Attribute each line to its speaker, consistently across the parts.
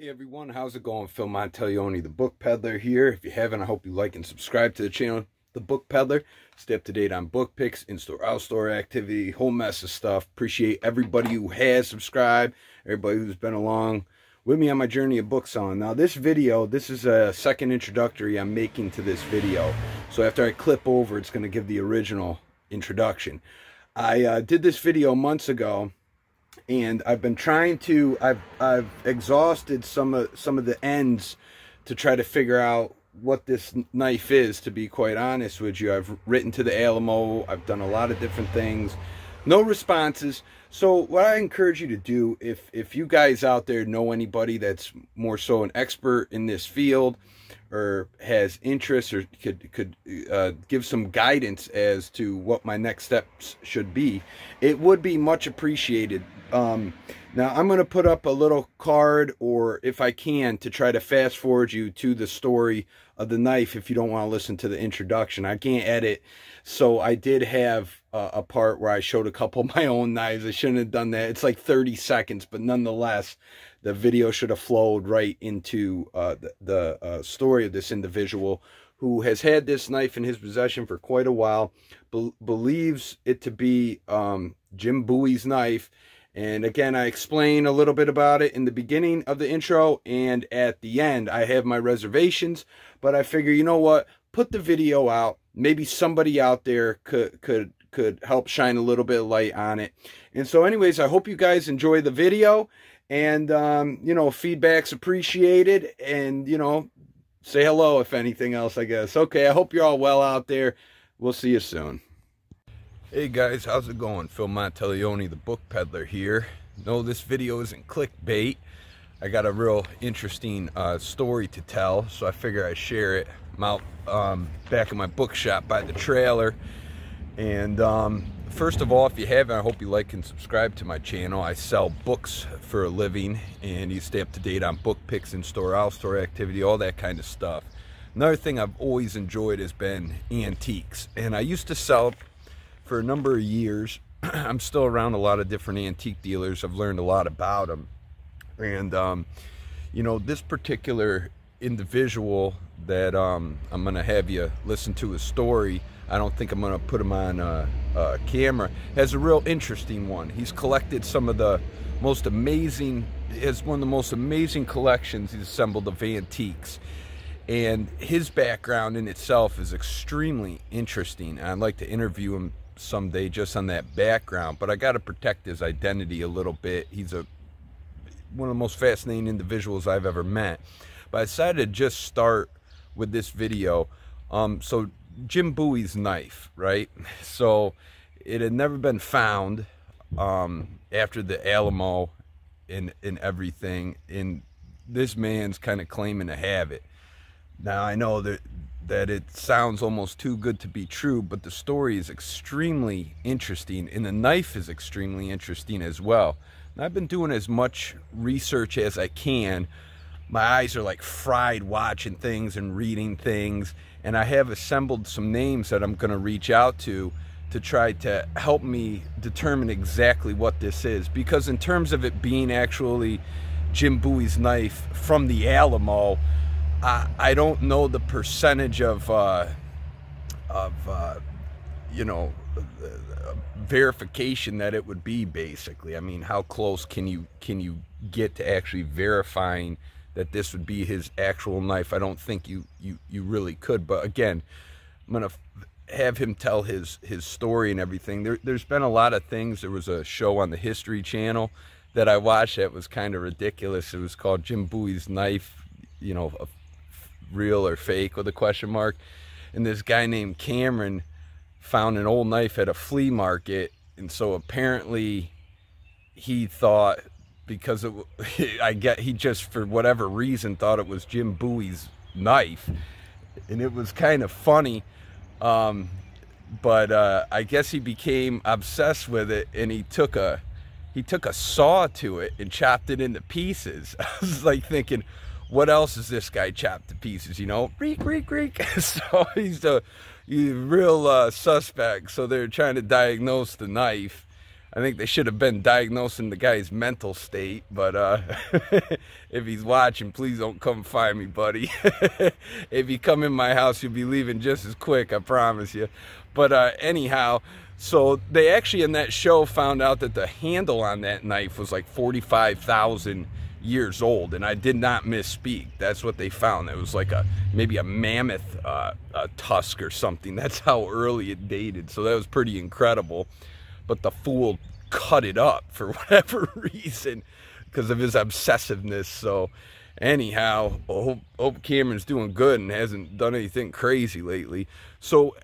Speaker 1: Hey everyone, how's it going? Phil Monteleone, the Book Peddler here. If you haven't, I hope you like and subscribe to the channel, The Book Peddler. Stay up to date on book picks, in-store, out-store activity, whole mess of stuff. Appreciate everybody who has subscribed, everybody who's been along with me on my journey of book selling. Now this video, this is a second introductory I'm making to this video. So after I clip over, it's going to give the original introduction. I uh, did this video months ago and I've been trying to I've I've exhausted some of some of the ends to try to figure out what this knife is to be quite honest with you. I've written to the Alamo I've done a lot of different things. No responses. So what I encourage you to do if if you guys out there know anybody that's more so an expert in this field or has interest or could could uh, give some guidance as to what my next steps should be it would be much appreciated. Um, now I'm going to put up a little card or if I can to try to fast forward you to the story of the knife if you don't want to listen to the introduction. I can't edit. So I did have uh, a part where I showed a couple of my own knives. I shouldn't have done that. It's like 30 seconds, but nonetheless, the video should have flowed right into uh, the, the uh, story of this individual who has had this knife in his possession for quite a while, be believes it to be um, Jim Bowie's knife, and again, I explain a little bit about it in the beginning of the intro and at the end. I have my reservations, but I figure, you know what? Put the video out. Maybe somebody out there could could could help shine a little bit of light on it. And so anyways, I hope you guys enjoy the video and um, you know, feedback's appreciated and you know, say hello if anything else, I guess. Okay, I hope you're all well out there. We'll see you soon. Hey guys, how's it going? Phil Monteleone, the book peddler here. No, this video isn't clickbait. I got a real interesting uh, story to tell, so I figure I share it. I'm out um, back in my bookshop by the trailer. And um, first of all, if you haven't, I hope you like and subscribe to my channel. I sell books for a living, and you stay up to date on book picks and store out store activity, all that kind of stuff. Another thing I've always enjoyed has been antiques. And I used to sell for a number of years. I'm still around a lot of different antique dealers. I've learned a lot about them. And, um, you know, this particular individual that um, I'm going to have you listen to his story, I don't think I'm going to put him on a, a camera, has a real interesting one. He's collected some of the most amazing, has one of the most amazing collections he's assembled of antiques and his background in itself is extremely interesting. I'd like to interview him someday just on that background, but I got to protect his identity a little bit. He's a one of the most fascinating individuals I've ever met. But I decided to just start with this video. Um, so Jim Bowie's knife, right? So it had never been found um, after the Alamo and, and everything. And this man's kind of claiming to have it. Now I know that that it sounds almost too good to be true, but the story is extremely interesting and the knife is extremely interesting as well. And I've been doing as much research as I can. My eyes are like fried watching things and reading things, and I have assembled some names that I'm going to reach out to to try to help me determine exactly what this is. Because in terms of it being actually Jim Bowie's knife from the Alamo, I, don't know the percentage of uh, of uh, you know verification that it would be basically. I mean, how close can you can you get to actually verifying that this would be his actual knife? I don't think you you you really could. But again, I'm gonna have him tell his his story and everything. There, there's been a lot of things. There was a show on the History Channel that I watched that was kind of ridiculous. It was called Jim Bowie's Knife. You know, real or fake with a question mark. And this guy named Cameron found an old knife at a flea market. And so apparently he thought because it, I get he just for whatever reason thought it was Jim Bowie's knife, and it was kind of funny. Um, but uh, I guess he became obsessed with it, and he took a he took a saw to it and chopped it into pieces. I was like thinking, what else is this guy chopped to pieces, you know? Reek, reek, reek. so he's a, he's a real uh, suspect. So they're trying to diagnose the knife. I think they should have been diagnosing the guy's mental state. But uh, if he's watching, please don't come find me, buddy. if you come in my house, you'll be leaving just as quick. I promise you. But uh, anyhow, so they actually in that show found out that the handle on that knife was like forty-five thousand years old and I did not misspeak. That's what they found. It was like a maybe a mammoth uh, a tusk or something. That's how early it dated. So that was pretty incredible. But the fool cut it up for whatever reason because of his obsessiveness. So anyhow hope, hope Cameron's doing good and hasn't done anything crazy lately. So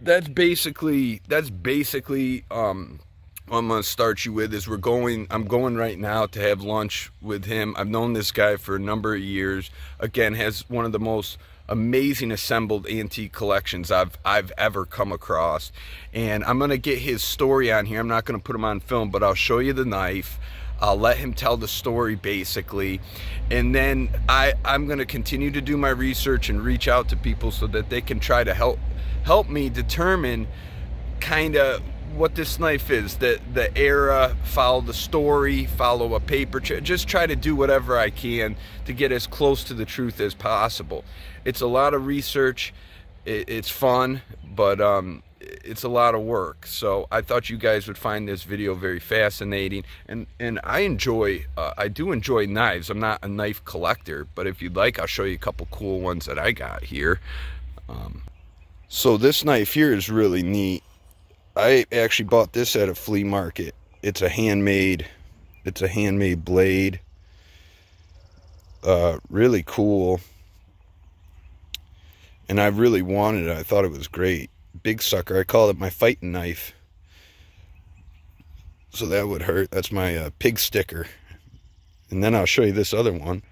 Speaker 1: that's basically that's basically um I'm to start you with is we're going, I'm going right now to have lunch with him. I've known this guy for a number of years. Again, has one of the most amazing assembled antique collections I've I've ever come across. And I'm going to get his story on here. I'm not going to put him on film, but I'll show you the knife. I'll let him tell the story basically. And then I, I'm going to continue to do my research and reach out to people so that they can try to help help me determine kind of what this knife is the the era follow the story follow a paper just try to do whatever i can to get as close to the truth as possible. It's a lot of research it, it's fun but um, it's a lot of work. So i thought you guys would find this video very fascinating and and i enjoy uh, i do enjoy knives. I'm not a knife collector but if you'd like i'll show you a couple cool ones that i got here. Um, so this knife here is really neat I actually bought this at a flea market. It's a handmade, it's a handmade blade. Uh, really cool. And I really wanted it. I thought it was great. Big sucker. I call it my fighting knife. So that would hurt. That's my uh, pig sticker. And then I'll show you this other one.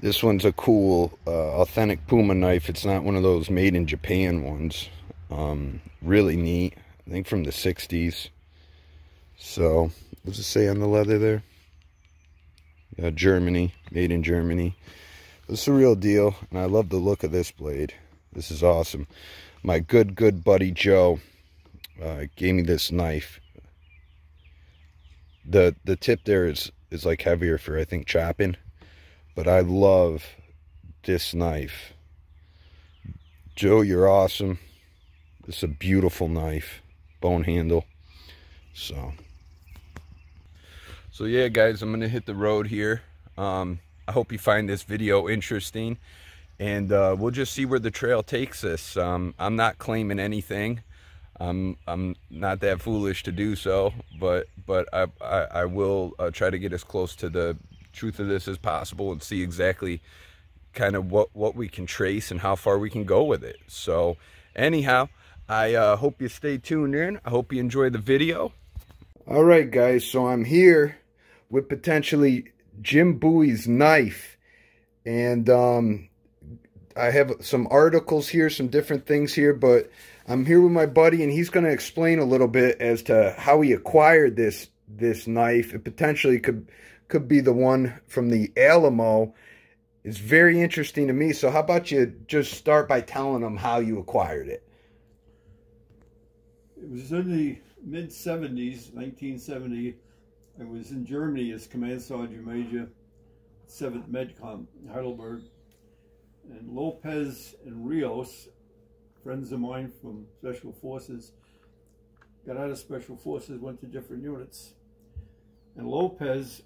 Speaker 1: This one's a cool, uh, authentic Puma knife. It's not one of those made in Japan ones. Um, really neat. I think from the 60s. So, what's it say on the leather there? Yeah, Germany, made in Germany. This is a real deal, and I love the look of this blade. This is awesome. My good, good buddy Joe uh, gave me this knife. The the tip there is, is like heavier for, I think, chopping. But I love this knife. Joe, you're awesome. This is a beautiful knife bone handle. So, so yeah, guys, I'm gonna hit the road here. Um, I hope you find this video interesting, and uh, we'll just see where the trail takes us. Um, I'm not claiming anything. I'm I'm not that foolish to do so, but but I I, I will uh, try to get as close to the truth of this as possible and see exactly kind of what what we can trace and how far we can go with it. So anyhow. I uh, hope you stay tuned in. I hope you enjoy the video. All right, guys. So I'm here with potentially Jim Bowie's knife. And um, I have some articles here, some different things here. But I'm here with my buddy, and he's going to explain a little bit as to how he acquired this this knife. It potentially could could be the one from the Alamo. It's very interesting to me. So how about you just start by telling them how you acquired it?
Speaker 2: It was in the mid 70s, 1970. I was in Germany as Command Sergeant Major, 7th Medcom, Heidelberg. And Lopez and Rios, friends of mine from Special Forces, got out of Special Forces, went to different units. And Lopez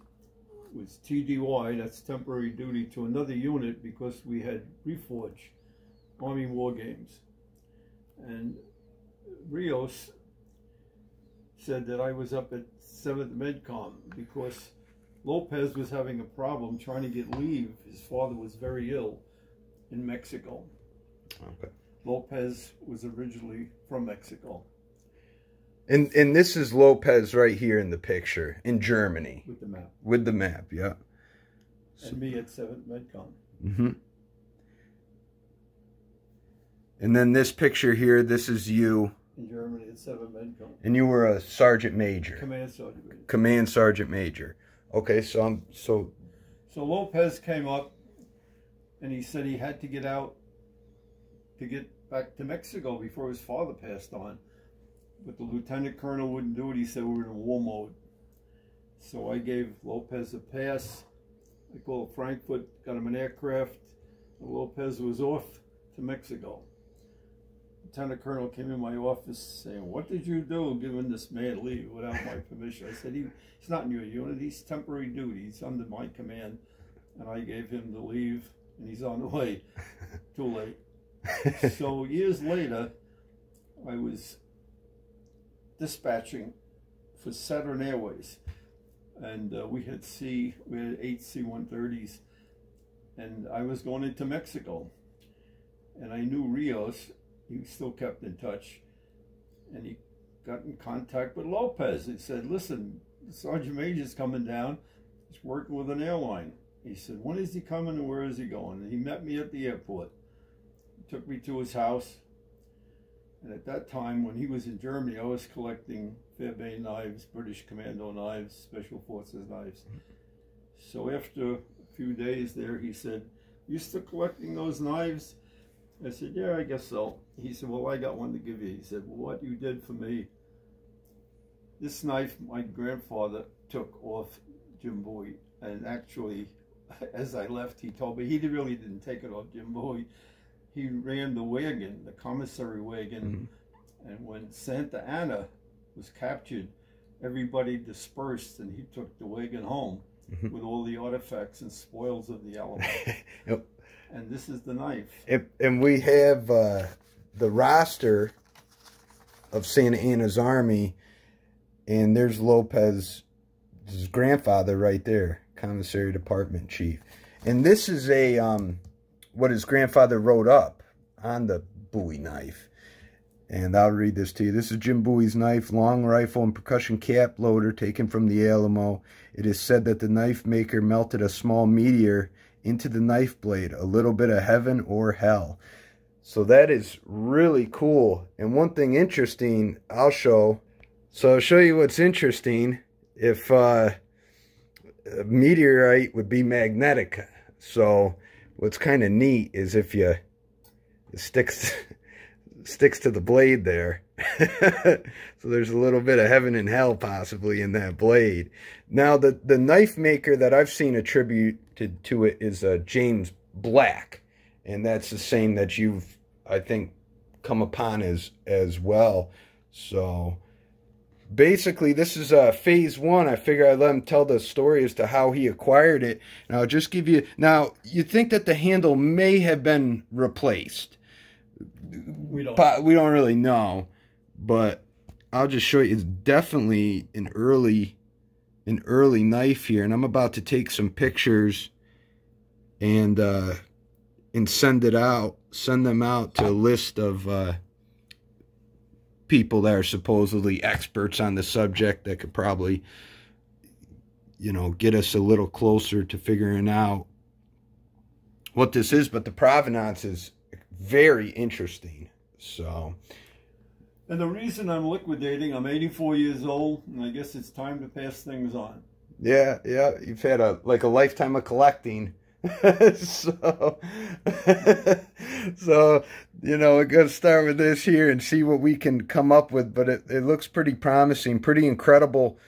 Speaker 2: was TDY, that's temporary duty, to another unit because we had Reforger, Army War Games. And Rios said that I was up at 7th MedCom because Lopez was having a problem trying to get leave. His father was very ill in Mexico. Okay. Lopez was originally from Mexico.
Speaker 1: And and this is Lopez right here in the picture in Germany.
Speaker 2: With the map.
Speaker 1: With the map, yeah.
Speaker 2: And me at 7th MedCom.
Speaker 1: Mm-hmm. And then this picture here, this is you.
Speaker 2: In Germany at 7th MedCom.
Speaker 1: And you were a sergeant major.
Speaker 2: Command sergeant major.
Speaker 1: Command sergeant major. Okay, so I'm so.
Speaker 2: So Lopez came up, and he said he had to get out to get back to Mexico before his father passed on. but the lieutenant colonel wouldn't do it. He said we were in war mode. So I gave Lopez a pass. I called Frankfurt, got him an aircraft. Lopez was off to Mexico. Lieutenant Colonel came in my office saying, what did you do giving this man leave without my permission? I said, he, he's not in your unit, he's temporary duty, he's under my command. And I gave him the leave and he's on the way. Too late. so years later, I was dispatching for Saturn Airways. And uh, we had C, we had eight C-130s. And I was going into Mexico. And I knew Rios, he still kept in touch. And he got in contact with Lopez. He said, listen, Sergeant Major's coming down. He's working with an airline. He said, when is he coming and where is he going? And he met me at the airport. He took me to his house. And at that time, when he was in Germany, I was collecting Fairbairn knives, British Commando knives, Special Forces knives. So after a few days there, he said, you still collecting those knives? I said, yeah, I guess so. He said, well, I got one to give you. He said, well, what you did for me. This knife my grandfather took off Jim Bowie. And actually, as I left, he told me he really didn't take it off Jim Bowie. He ran the wagon, the commissary wagon. Mm -hmm. And when Santa Anna was captured, everybody dispersed and he took the wagon home mm -hmm. with all the artifacts and spoils of the Alamo. yep and this is the knife.
Speaker 1: And, and we have uh, the roster of Santa Anna's army, and there's Lopez's grandfather right there, commissary department chief. And this is a um, what his grandfather wrote up on the Bowie knife. And I'll read this to you. This is Jim Bowie's knife, long rifle and percussion cap loader taken from the Alamo. It is said that the knife maker melted a small meteor into the knife blade, a little bit of heaven or hell. So that is really cool. And one thing interesting, I'll show. So I'll show you what's interesting. If uh, a meteorite would be magnetic. So what's kind of neat is if you sticks sticks to the blade there. so there's a little bit of heaven and hell possibly in that blade. Now the the knife maker that I've seen attribute to, to it is uh, James Black. And that's the same that you've, I think, come upon as, as well. So basically this is uh, phase one. I figure I'd let him tell the story as to how he acquired it. And I'll just give you, now you think that the handle may have been replaced.
Speaker 2: We don't,
Speaker 1: we don't really know, but I'll just show you. It's definitely an early an early knife here and I'm about to take some pictures and uh, and send it out send them out to a list of uh, people that are supposedly experts on the subject that could probably you know get us a little closer to figuring out what this is but the provenance is very interesting so
Speaker 2: and the reason I'm liquidating, I'm 84 years old, and I guess it's time to pass things on.
Speaker 1: Yeah, yeah, you've had a like a lifetime of collecting. so, so you know, we're gonna start with this here and see what we can come up with. But it, it looks pretty promising, pretty incredible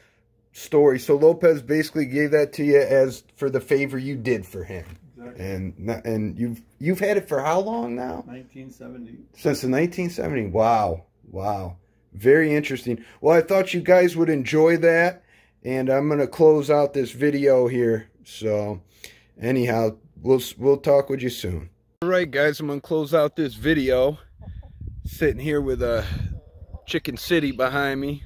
Speaker 1: story. So Lopez basically gave that to you as for the favor you did for him. Exactly. And and you've you've had it for how long now?
Speaker 2: 1970.
Speaker 1: Since the 1970. Wow. Wow. Very interesting. Well, I thought you guys would enjoy that. And I'm going to close out this video here. So, anyhow, we'll, we'll talk with you soon. All right, guys, I'm going to close out this video. Sitting here with a Chicken City behind me.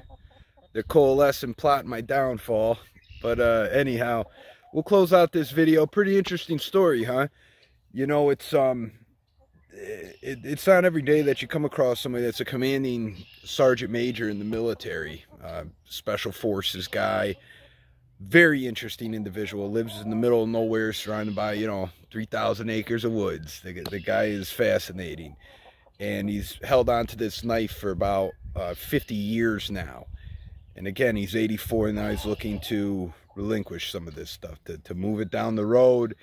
Speaker 1: They're coalescing, plotting my downfall. But uh, anyhow, we'll close out this video. Pretty interesting story, huh? You know, it's... um it, it's not every day that you come across somebody that's a commanding sergeant major in the military, uh, special forces guy, very interesting individual, lives in the middle of nowhere surrounded by, you know, 3,000 acres of woods. The, the guy is fascinating. And he's held on to this knife for about uh, 50 years now. And again, he's 84 and now he's looking to relinquish some of this stuff, to, to move it down the road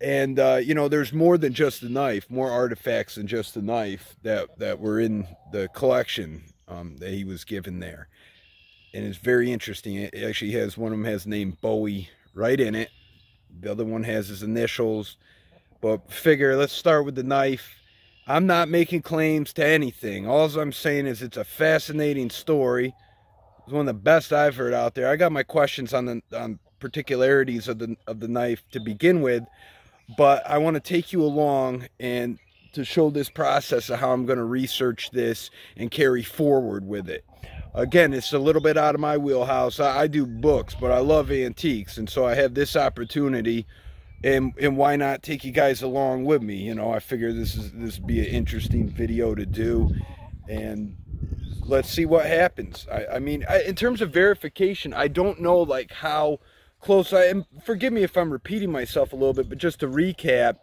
Speaker 1: and uh, you know there's more than just the knife more artifacts than just the knife that that were in the collection um, that he was given there. And it's very interesting. It actually has one of them has the name Bowie right in it. The other one has his initials. But figure, let's start with the knife. I'm not making claims to anything. All I'm saying is it's a fascinating story. It's one of the best I've heard out there. I got my questions on the on particularities of the of the knife to begin with, but I want to take you along and to show this process of how I'm going to research this and carry forward with it. Again, it's a little bit out of my wheelhouse. I, I do books, but I love antiques, and so I have this opportunity and and why not take you guys along with me you know i figure this is this would be an interesting video to do and let's see what happens i i mean I, in terms of verification i don't know like how close i am forgive me if i'm repeating myself a little bit but just to recap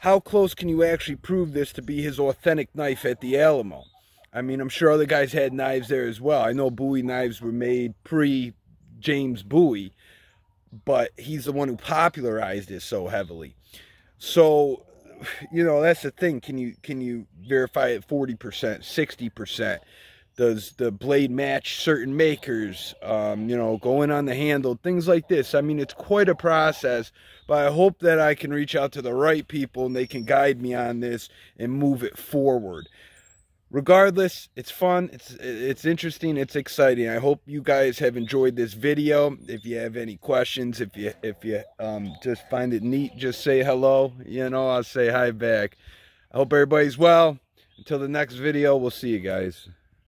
Speaker 1: how close can you actually prove this to be his authentic knife at the alamo i mean i'm sure other guys had knives there as well i know bowie knives were made pre james bowie but he's the one who popularized it so heavily. So, you know, that's the thing. Can you can you verify it 40%, 60%? Does the blade match certain makers? Um, you know, going on the handle, things like this. I mean, it's quite a process, but I hope that I can reach out to the right people and they can guide me on this and move it forward. Regardless it's fun it's it's interesting it's exciting. I hope you guys have enjoyed this video. If you have any questions if you if you um, just find it neat just say hello you know i'll say hi back. I hope everybody's well. Until the next video we'll see you guys